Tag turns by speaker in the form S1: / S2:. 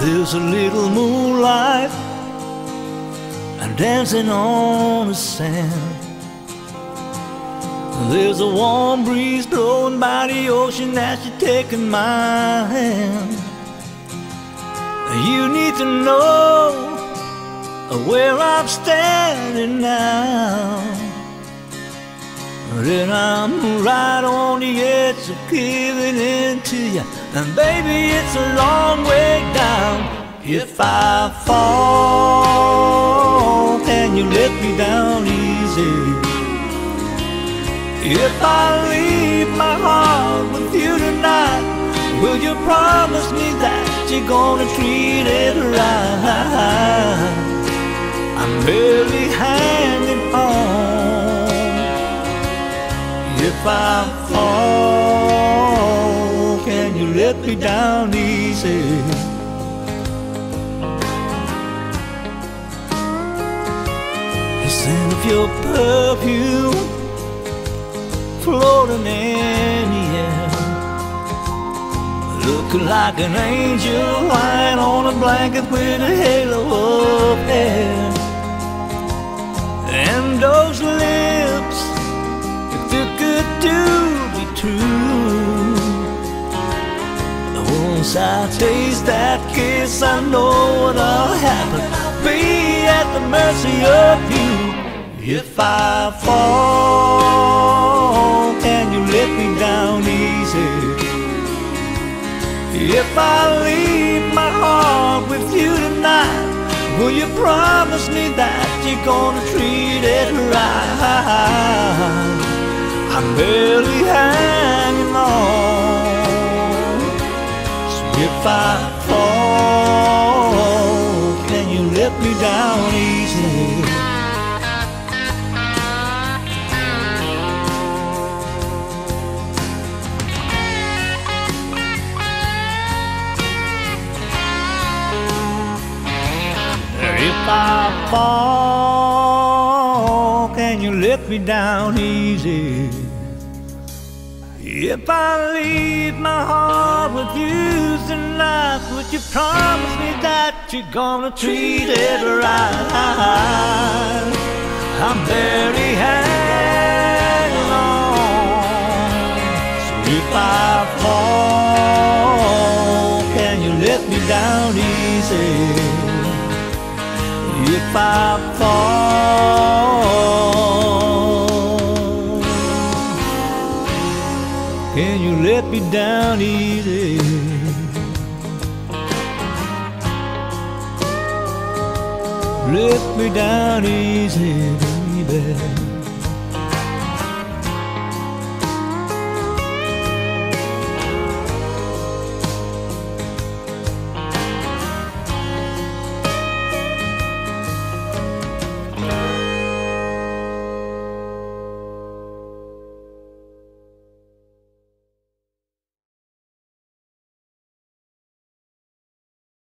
S1: There's a little moonlight and dancing on the sand. There's a warm breeze blowing by the ocean as you're taking my hand. You need to know where I'm standing now. Then I'm right on the edge of giving in to you. And baby, it's a long way down. If I fall, can you let me down easy? If I leave my heart with you tonight, will you promise me that you're gonna treat it right? I fall, can you let me down easy? The scent of your perfume floating in the air, looking like an angel lying on a blanket with a halo of hair, and those Once I taste that kiss, I know what'll happen. Be at the mercy of you. If I fall, can you let me down easy? If I leave my heart with you tonight, will you promise me that you're gonna treat it right? I'm barely hanging if I fall, can you let me down easy? If I fall, can you let me down easy? If I leave my you promise me that you're gonna treat it right? I'm barely hanging on. So if I fall, can you let me down easy? If I fall, can you let me down easy? Let me down easy, baby.